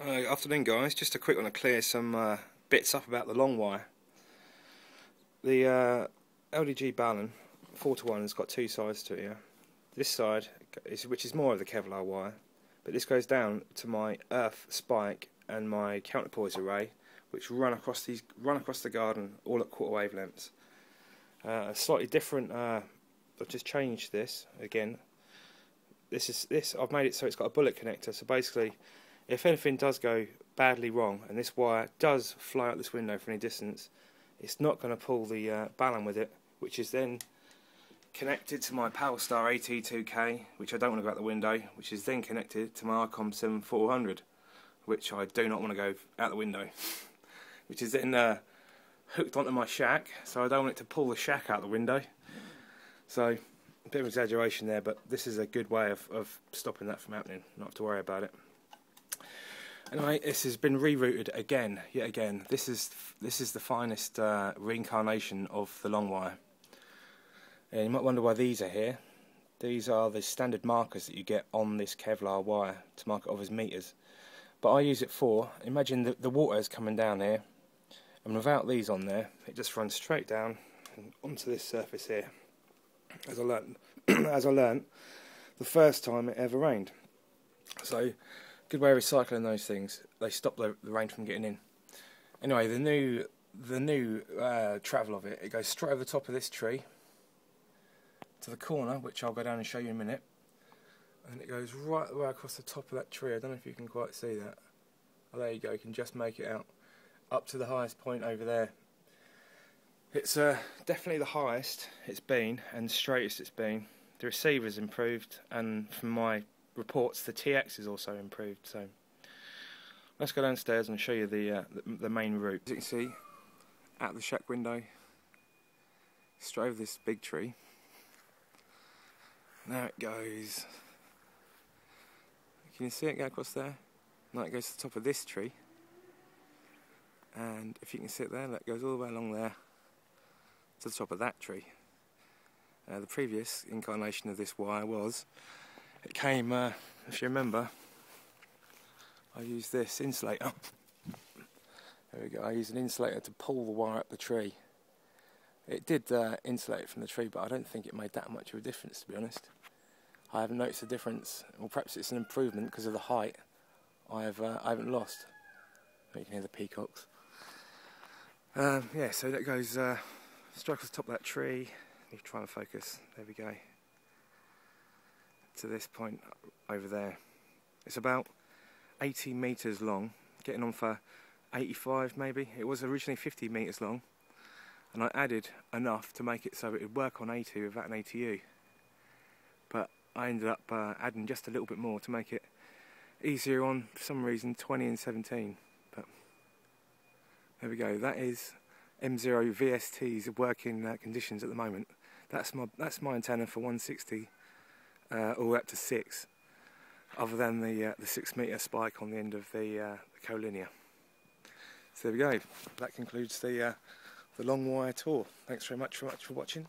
Uh, afternoon guys, just a quick one to clear some uh, bits up about the long wire. The uh, LDG Balun 4 to 1 has got two sides to it here. This side, is, which is more of the Kevlar wire, but this goes down to my earth spike and my counterpoise array, which run across these run across the garden all at quarter wavelengths. Uh, slightly different. Uh, I've just changed this again. This is this. I've made it so it's got a bullet connector. So basically, if anything does go badly wrong and this wire does fly out this window for any distance, it's not going to pull the uh, Balun with it, which is then connected to my Palstar AT2K, which I don't want to go out the window, which is then connected to my Icom 7400, which I do not want to go out the window, which is then uh, hooked onto my shack, so I don't want it to pull the shack out the window. So, a bit of exaggeration there, but this is a good way of, of stopping that from happening, not have to worry about it. Anyway, this has been rerouted again, yet again. This is this is the finest uh, reincarnation of the long wire. And you might wonder why these are here. These are the standard markers that you get on this Kevlar wire to mark it off as meters. But I use it for, imagine the, the water is coming down here, and without these on there, it just runs straight down onto this surface here. As I learned, as I learned, the first time it ever rained. So good way of recycling those things. They stop the, the rain from getting in. Anyway, the new the new uh, travel of it, it goes straight over the top of this tree to the corner, which I'll go down and show you in a minute. And it goes right the way across the top of that tree. I don't know if you can quite see that. Oh, there you go. You can just make it out up to the highest point over there. It's uh, definitely the highest it's been and straightest it's been. The receiver's improved, and from my reports the TX is also improved. So let's go downstairs and show you the, uh, the, main route. As you can see, at the shack window, straight over this big tree. Now it goes. Can you see it go across there? Now it goes to the top of this tree. And if you can see it there, that goes all the way along there to the top of that tree. Uh, the previous incarnation of this wire was it came, uh, if you remember, I used this insulator. There we go, I used an insulator to pull the wire up the tree. It did uh, insulate it from the tree, but I don't think it made that much of a difference, to be honest. I haven't noticed a difference, Well, perhaps it's an improvement because of the height. I have, uh, I haven't lost. You can hear the peacocks. Um, yeah, so that goes uh, across the top of that tree. You try and focus. There we go to this point over there. It's about 80 metres long, getting on for 85 maybe. It was originally 50 metres long, and I added enough to make it so it would work on AT without an ATU. But I ended up uh, adding just a little bit more to make it easier on, for some reason, 20 and 17. But there we go. That is M0 VST's working uh, conditions at the moment. That's my that's my antenna for 160 uh, all the way up to six, other than the uh, the six metre spike on the end of the, uh, the collinear. So there we go. That concludes the uh, the long wire tour. Thanks very much for much for watching.